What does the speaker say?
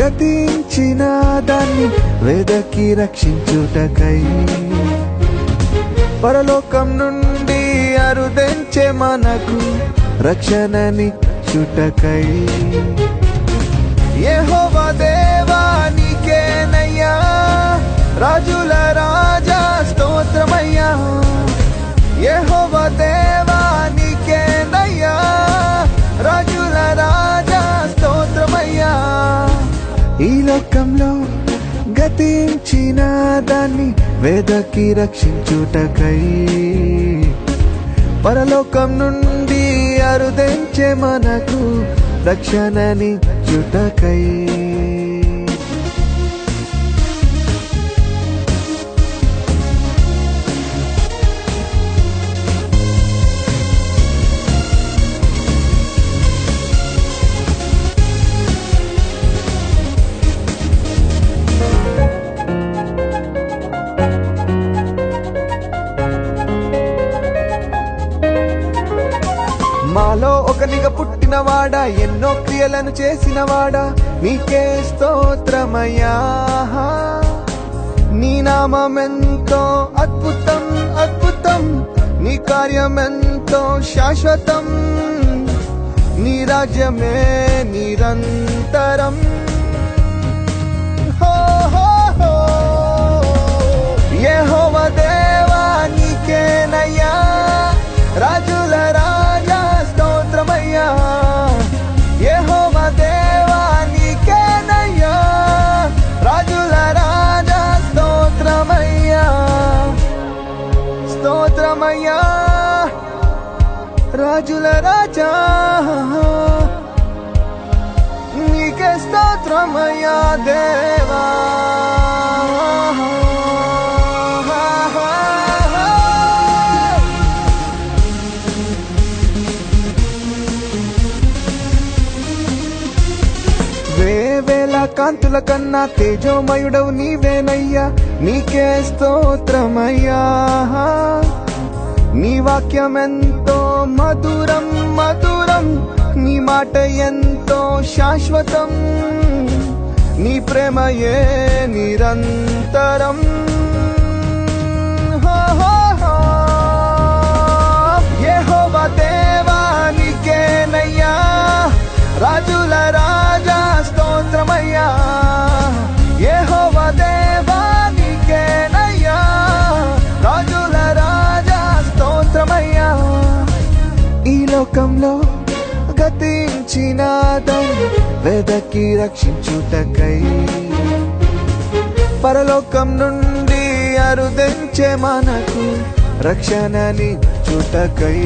గతించిన దాన్ని వెదకి రక్షించుటకై. పరలోకం నుండి అరుదెంచే మనకు రక్షణనిచ్చుటకై. యెహోవా దేవా నీకేనయ్యా రాజుల లోకంలో గతించిన దాన్ని వేదకి రక్షించుటకై పరలోకం నుండి అరుదెంచే మనకు రక్షణని మాలో ఒకనిగా పుట్టినవాడా ఎన్నో క్రియలను చేసినవాడా. నీకే స్తోత్రమయ్యా. నీ నామెంతో అద్భుతం అద్భుతం. నీ కార్యమెంతో శాశ్వతం. నీ రాజ్యమే నిరంతరం. రాజుల రాజా నీకే స్తోత్రమయ్యా దేవా వేవేల కాంతుల కన్నా తేజోమయుడవు నీవేనయ్యా నీకే స్తోత్రమయ్యా నీ వాక్యం ఎంతో మధురం మధురం నీ మాట ఎంతో శాశ్వతం నీ ప్రేమయే నిరంతరం. లోకంలో గతించిన దాన్ని వెదకి రక్షించుటకై. పరలోకం నుండి అరుదెంచే మనకు రక్షణని చుటకై